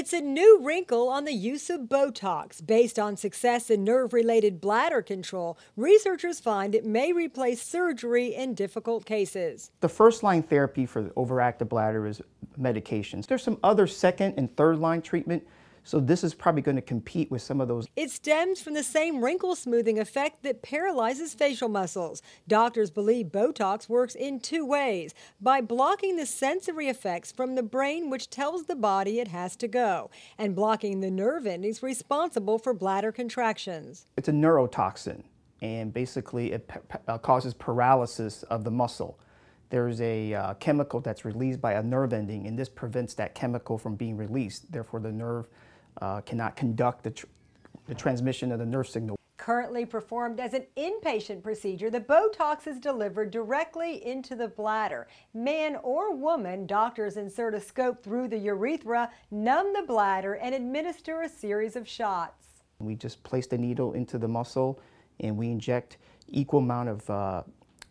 It's a new wrinkle on the use of Botox. Based on success in nerve related bladder control, researchers find it may replace surgery in difficult cases. The first line therapy for the overactive bladder is medications. There's some other second and third line treatment so this is probably going to compete with some of those. It stems from the same wrinkle smoothing effect that paralyzes facial muscles. Doctors believe Botox works in two ways by blocking the sensory effects from the brain, which tells the body it has to go, and blocking the nerve endings responsible for bladder contractions. It's a neurotoxin, and basically it uh, causes paralysis of the muscle there's a uh, chemical that's released by a nerve ending, and this prevents that chemical from being released. Therefore, the nerve uh, cannot conduct the, tr the transmission of the nerve signal. Currently performed as an inpatient procedure, the Botox is delivered directly into the bladder. Man or woman, doctors insert a scope through the urethra, numb the bladder, and administer a series of shots. We just place the needle into the muscle and we inject equal amount of uh,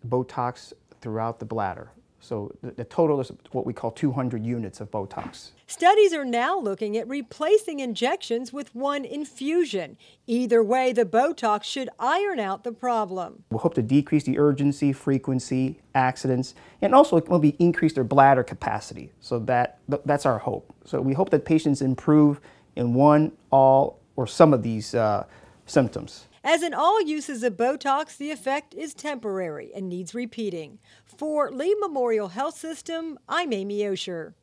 Botox throughout the bladder. So the, the, total is what we call 200 units of Botox. Studies are now looking at replacing injections with one infusion. Either way, the Botox should iron out the problem. We hope to decrease the urgency, frequency, accidents, and also maybe increase their bladder capacity. So that that's our hope. So we hope that patients improve in one, all, or some of these uh, symptoms. As in all uses of Botox, the effect is temporary and needs repeating. For Lee Memorial Health System, I'm Amy Osher.